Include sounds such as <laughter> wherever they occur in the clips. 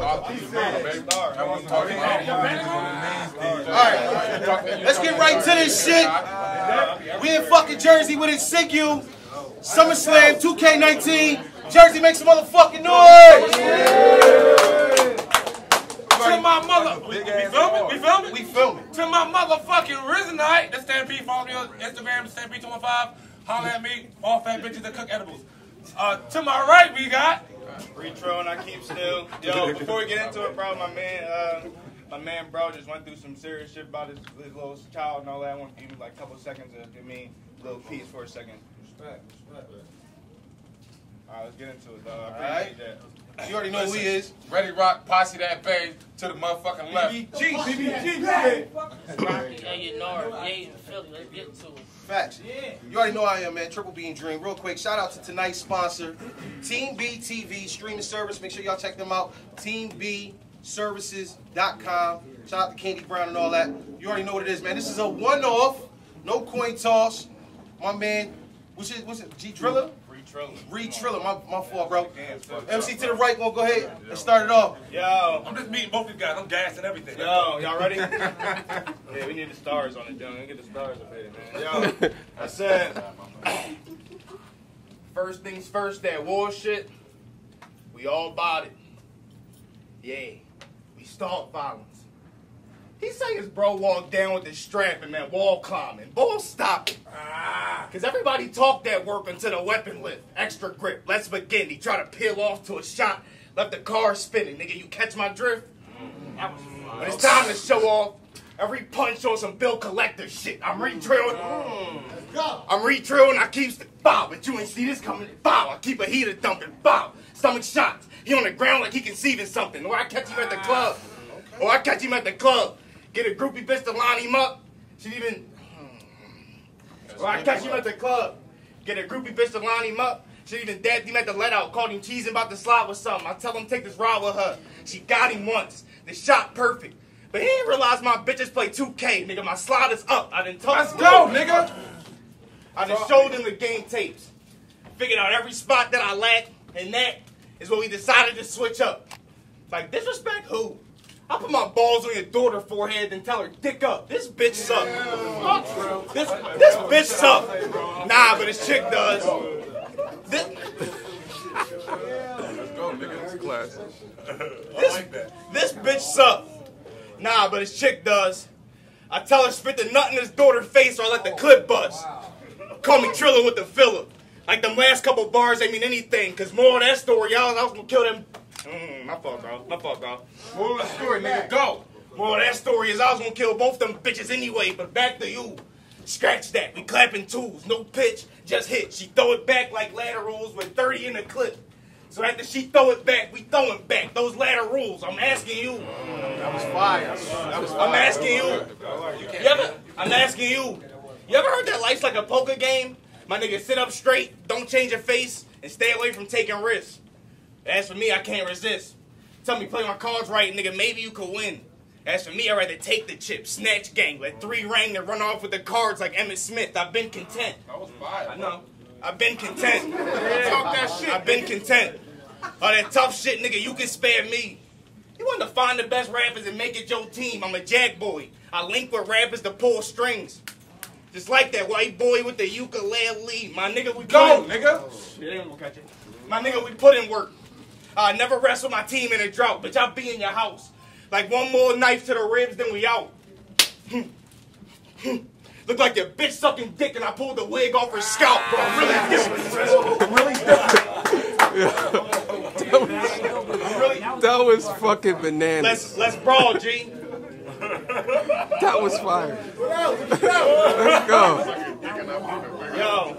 Alright, let's get right to this shit. We in fucking Jersey with Insigne. SummerSlam 2K19. Jersey, makes some motherfucking noise! To my mother, we, we filming? We filming? We filming. To my motherfucking risen night, the Stampede. Follow me on Instagram, Stampede215. Holler at me, all fat bitches that cook edibles. Uh, to my right, we got. Retro and I keep still. Yo, before we get into it, bro, my man, uh, my man, bro, just went through some serious shit about his, his little child and all that. I want to give him like a couple seconds of, me a little peace for a second. Respect, respect. All right, let's get into it, dog. I Alright. appreciate that. You already know who he is. Ready Rock, posse that bay to the motherfucking left. BBG, BBG, Yeah, know, yeah, in Philly. Let's get to it. Facts. You already know I am, man. Triple B and Dream. Real quick, shout out to tonight's sponsor, Team B TV streaming service. Make sure y'all check them out. TeamBServices.com. Shout out to Candy Brown and all that. You already know what it is, man. This is a one-off, no coin toss. My man, what's it? What's it? G Driller. Retro. Reed Trilla. My my fault, bro. MC to the right. Gonna go ahead and start it off. Yo, I'm just meeting both these guys. I'm gassed and everything. yo, y'all ready? <laughs> yeah, we need the stars on it, Dylan. Let get the stars up here, man. Yo, <laughs> I said, first things first, that war shit, we all bought it. Yeah, we start violence. He say his bro walked down with his strap and man wall climbing. Bull stop it. Ah, Cause everybody talk that work until the weapon lift. Extra grip. Let's begin. He try to peel off to a shot. Left the car spinning. Nigga, you catch my drift? When it's time to show off, every punch on some bill collector shit. I'm re-drilling. I'm re-drilling. I keep bow, but you ain't see this coming. Bow. I keep a heater thumping. Bow. Stomach shots. He on the ground like he conceiving something. Or I catch him at the club. Or I catch him at the club. Get a groupie bitch to line him up. She even. Hmm. Or I catch him at the club. Get a groupie bitch to line him up. She even dabbed him at the let out. Called him cheesing about to slide with something. I tell him take this ride with her. She got him once. The shot perfect. But he ain't realize my bitches play 2K, nigga. My slide is up. I done told Let's go, nigga. I just showed him the game tapes. Figured out every spot that I lack, and that is when we decided to switch up. Like, disrespect who? I put my balls on your daughter's forehead and tell her, dick up. This bitch suck. This, this bitch suck. Nah, but this chick does. This, Let's go, nigga. It's class. this, this bitch suck. Nah, but his chick does. I tell her spit the nut in his daughter's face or I let the clip bust. Call me Trilla with the filler. Like them last couple bars ain't mean anything, cause more of that story, y'all, I was gonna kill them. Mm, my fault, bro. My fault, bro. Move the story, nigga. Go. More of that story is I was gonna kill both them bitches anyway, but back to you. Scratch that. We clapping twos. No pitch, just hit. She throw it back like ladder rules with 30 in the clip. So after she throw it back, we throw it back. Those ladder rules. I'm asking you. That was fire. That was I'm asking you. You ever, I'm asking you. You ever heard that life's like a poker game? My nigga, sit up straight, don't change your face, and stay away from taking risks. As for me, I can't resist. Tell me, play my cards right, nigga, maybe you could win. As for me, I'd rather take the chip, snatch gang, let three ring and run off with the cards like Emmitt Smith. I've been content. That was fire. I know. I've been content. Talk that shit. I've been content. All that tough shit, nigga, you can spare me. You want to find the best rappers and make it your team. I'm a jack boy. I link with rappers to pull strings. Just like that white boy with the ukulele. My nigga, we Go, put in- nigga. Yeah, they ain't gonna catch it. My nigga, we put in work. I never wrestle my team in a drought, bitch. I'll be in your house. Like one more knife to the ribs, then we out. Look like your bitch sucking dick and I pulled the wig off her scalp, bro. I'm really different. really different. really, That was fucking bananas. let's let's brawl, G. That was fire. Let's go. Yo,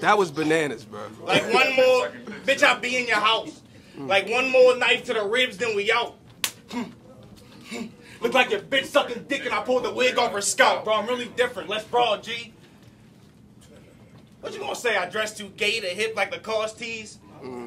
That was bananas, bro. like one more, bitch. I'll be in your house. Like one more knife to the ribs, then we out. Look like your bitch sucking dick and I pulled the wig off her scalp, bro. I'm really different. Let's brawl, G. What you gonna say? I dress too gay to hip like the cost tees?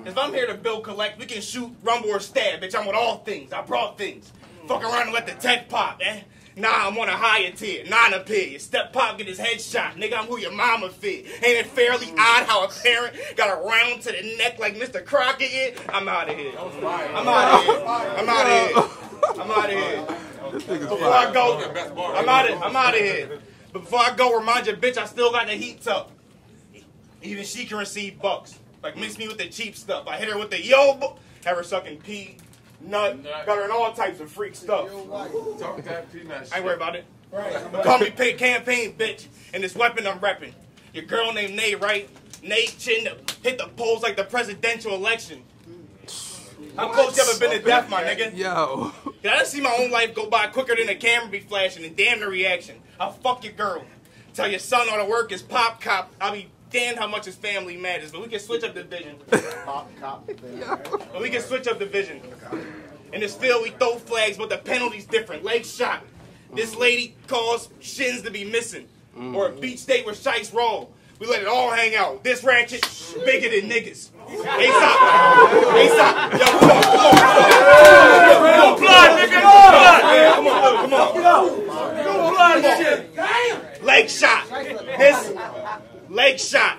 If I'm here to bill collect, we can shoot, rumble, or stab, bitch. I'm with all things. I brought things. Fuck around and let the tech pop, eh? Nah, I'm on a higher tier, not a peer. Step pop get his head shot. Nigga, I'm who your mama fit. Ain't it fairly mm. odd how a parent got a round to the neck like Mr. Crockett is? I'm out of here. I'm out of here. I'm out of here. I'm out of here. This nigga's Before I go, I'm out of I'm out of here. But before I go, remind your bitch I still got the heat up. Even she can receive bucks. Like mix me with the cheap stuff. I hit her with the yo, have her sucking pee, nut, got her in all types of freak stuff. Talk that peanut I ain't worried about it. Call me pay campaign bitch, and this weapon I'm repping. Your girl named Nate, right? Nate chin hit the polls like the presidential election. How close you ever been to death, my nigga? Yo. Did I done see my own life go by quicker than the camera be flashing, and damn the reaction. I'll fuck your girl. Tell your son all the work is pop cop. I'll be damned how much his family matters, but we can switch up the vision. But we can switch up the vision. In this field, we throw flags, but the penalty's different. Leg shot. This lady calls shins to be missing. Or a beach date with shice roll. We let it all hang out. This ratchet, bigger than niggas. Hey, stop. Hey, stop. Yo, come on, come on. Blood, nigga! Blood! Come on, come on. Blood shit! Leg shot. This leg shot.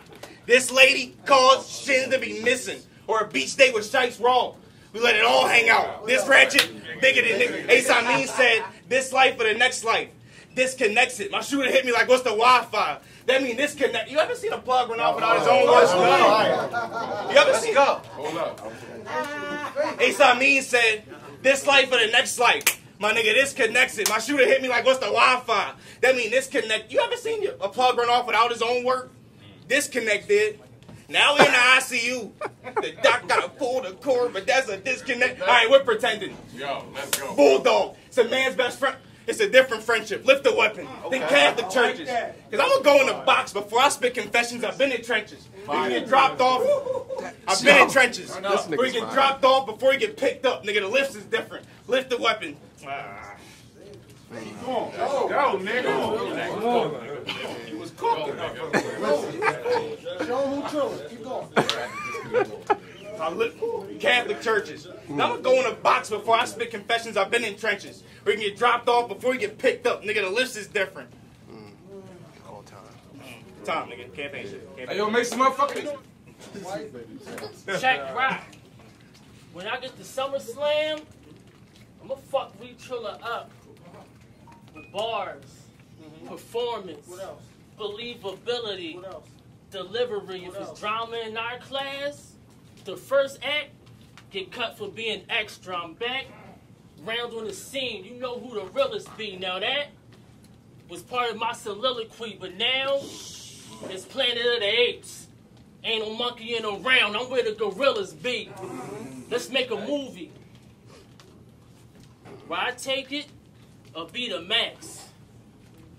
This lady caused shins to be missing. Or a beach date with shice raw. We let it all hang out. This ratchet, bigger than nigga. Ace Amin said, this life or the next life. Disconnects it. My shooter hit me like, what's the Wi-Fi? That mean disconnect. You ever seen a plug run off without his own words? You ever seen? Hold up. Ace Amin said, this life or the next life. My nigga, this connects it. My shooter hit me like, what's the Wi-Fi? That mean this connect. You ever seen a plug run off without his own work? Disconnect did. Now we in the ICU. The doc gotta pull the cord, but that's a disconnect. All right, we're pretending. Yo, let's go. Bulldog. It's a man's best friend. It's a different friendship. Lift the weapon. Think Catholic churches. Because I'm going to go in the box before I spit confessions. I've been in trenches. We get dropped off. I've been in trenches. This We get dropped off before you get picked up. Nigga, the lift is different. Lift the weapon. Ah. Go, nigga. He was cooking. Show them who true. Keep going. I lift Catholic churches. Now I'm going to go in a box before I spit confessions. I've been in trenches. We can get dropped off before you get picked up. Nigga, the list is different. All time. Time, nigga. Campaign shit. Campaign. Hey, yo, make some motherfucking. Check right. When I get to SummerSlam, I'm gonna fuck Reed Trilla up with bars, mm-hmm. performance, believability, delivery. If it's drama in our class, the first act get cut for being extra. I'm back, round on the scene. You know who the realest be. Now that was part of my soliloquy, but now it's Planet of the Apes. Ain't no monkey monkeying around. I'm where the gorillas be. Let's make a movie. Where I take it or be the max.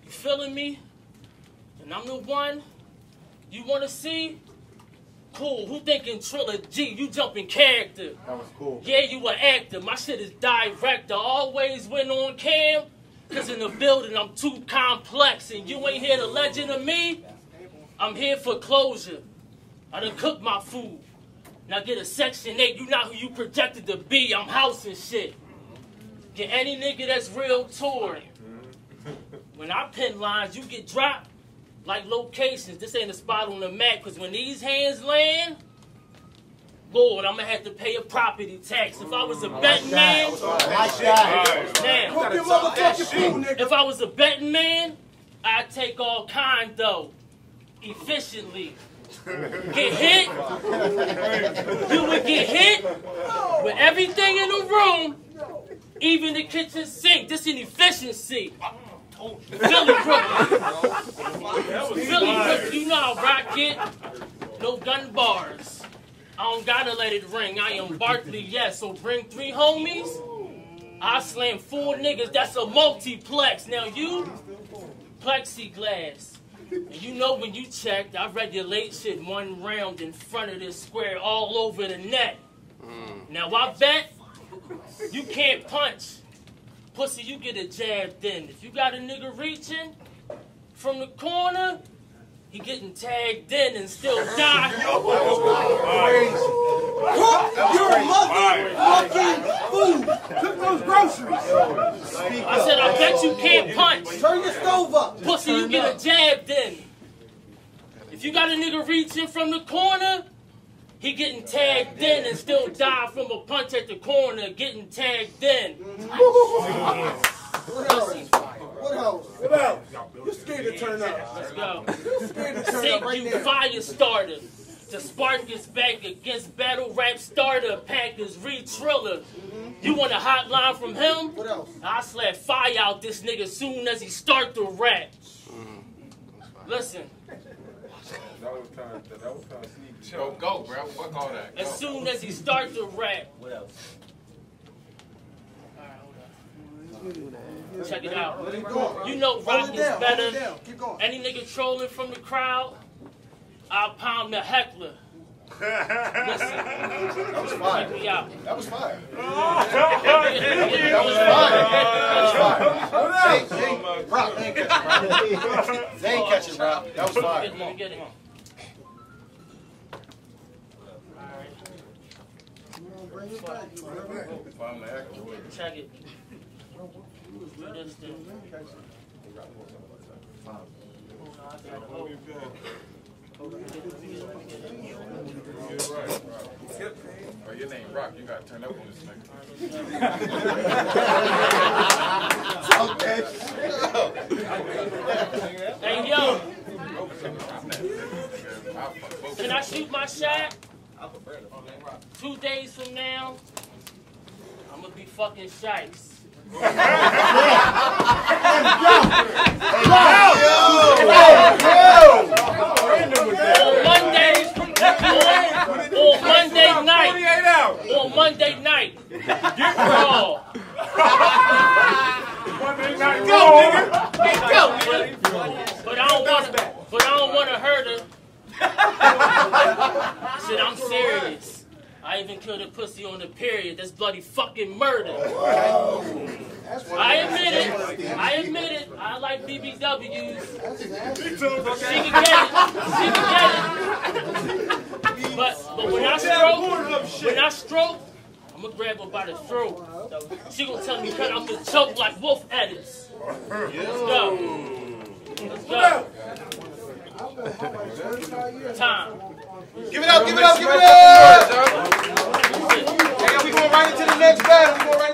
You feeling me? And I'm the one you wanna see? Cool. Who thinking Trilla G? You jumping character. That was cool. Yeah, you an actor. My shit is director. Always went on cam. Cause in the building I'm too complex. And you ain't hear the legend of me? I'm here for closure. I done cooked my food. Now get a section 8. You not who you projected to be. I'm housing shit. Get any nigga that's real touring. Mm-hmm. <laughs> When I pin lines, you get dropped like locations. This ain't a spot on the map. Cause when these hands land, Lord, I'm gonna have to pay a property tax. If I was a mm, betting man, now, Cook your motherfucking food, nigga. if I was a betting man, I'd take all kind though, efficiently. Get hit, you would get hit with everything in the room, even the kitchen sink. This an efficiency. Philly. Philly you know how rock get. No gun bars. I don't gotta let it ring. I am Barkley, yes. So bring three homies. I slam four niggas. That's a multiplex. Now you, plexiglass. And you know when you checked, I regulate shit one round in front of this square all over the net. Now I bet you can't punch. Pussy, you get a jab then. If you got a nigga reaching from the corner, he getting tagged in and still <laughs> die. Cook your motherfucking food. Cook those groceries. I said, I bet you can't punch. Turn your stove up. Pussy, you get a jab then. If you got a nigga reaching from the corner, he getting tagged in and still die from a punch at the corner, getting tagged in. What else? What else? What else? You scared to turn up. Let's go. You scared to turn up Sink right you now. fire starter. The spark is back against battle rap starter. Packers re-triller. You want a hotline from him? What else? I slap fire out this nigga soon as he start the rap. Mm-hmm. Listen, That was kind of, that was kind of sneaky. Go, go, bro. Fuck all that. as soon as he start to rap. What else? Check it out. Let him go. You know Hold rock it is down. Better. Keep going. Any nigga trolling from the crowd, I'll pound the heckler. Listen, That was fire. check me out. That was fire. That was fire. That was fire. They, they, Rock, ain't catching, Rock. They ain't catching, Rock. That was fire. Get it. Find the heckle. Check it. Your Rock. You gotta turn up on this nigga. Both can I shoot my shot? Two days from now, I'm gonna be fucking shites. On Monday, on, on Monday night, on Monday night, Raw. But I don't want to. But I don't want to hurt her. Shit, I'm serious. I even killed a pussy on the period. That's bloody fucking murder. I admit it. I admit it. I like BBWs. She can get it. She can get it. But but when I stroke, when I stroke, I'm gonna grab her by the throat. She gonna tell me cut off the choke like wolf edits. Let's go. Let's go. Time. Give it up, give it up, give it up! Hey, we going right into the next battle. We going